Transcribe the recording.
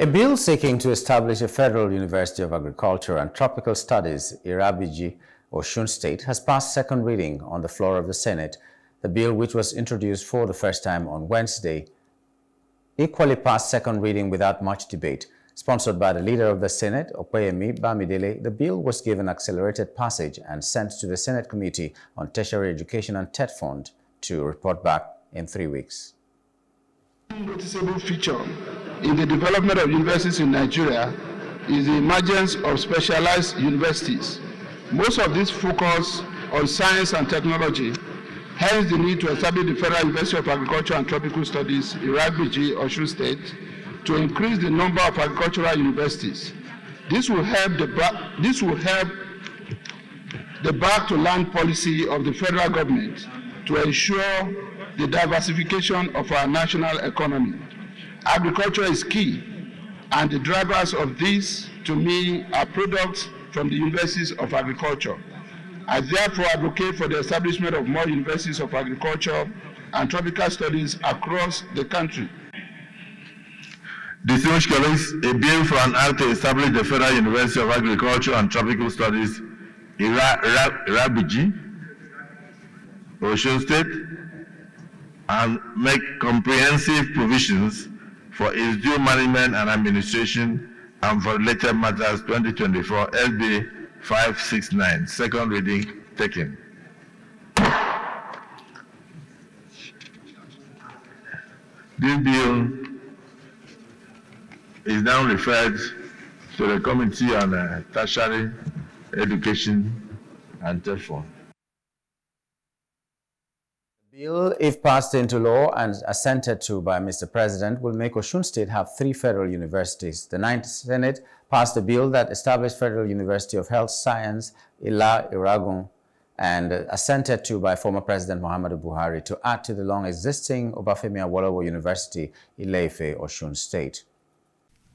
A bill seeking to establish a Federal University of Agriculture and Tropical Studies, Irabiji, Osun State, has passed second reading on the floor of the Senate. The bill, which was introduced for the first time on Wednesday, equally passed second reading without much debate. Sponsored by the leader of the Senate, Opeyemi Bamidele, the bill was given accelerated passage and sent to the Senate Committee on Tertiary Education and TETFund to report back in three weeks. noticeable feature in the development of universities in Nigeria is the emergence of specialized universities. Most of these focus on science and technology, hence the need to establish the Federal University of Agriculture and Tropical Studies, in Iragbiji, Osun State, to increase the number of agricultural universities. This will help the, this will help the back to land policy of the federal government to ensure the diversification of our national economy. Agriculture is key, and the drivers of this, to me, are products from the universities of agriculture. I therefore advocate for the establishment of more universities of agriculture and tropical studies across the country. Distinguished colleagues, a bill for an act to establish the Federal University of Agriculture and Tropical Studies, in Irabiji, Osun State, and make comprehensive provisions for its due management and administration and for related matters 2024 SB 569. Second reading taken. This bill is now referred to the Committee on uh, Tertiary Education and TETFund. Bill, if passed into law and assented to by Mr. President, will make Osun State have three federal universities. The Ninth Senate passed a bill that established Federal University of Health Science, Ila Orangun, and assented to by former President Muhammadu Buhari to add to the long-existing Obafemi Awolowo University, Ile-Ife, Osun State.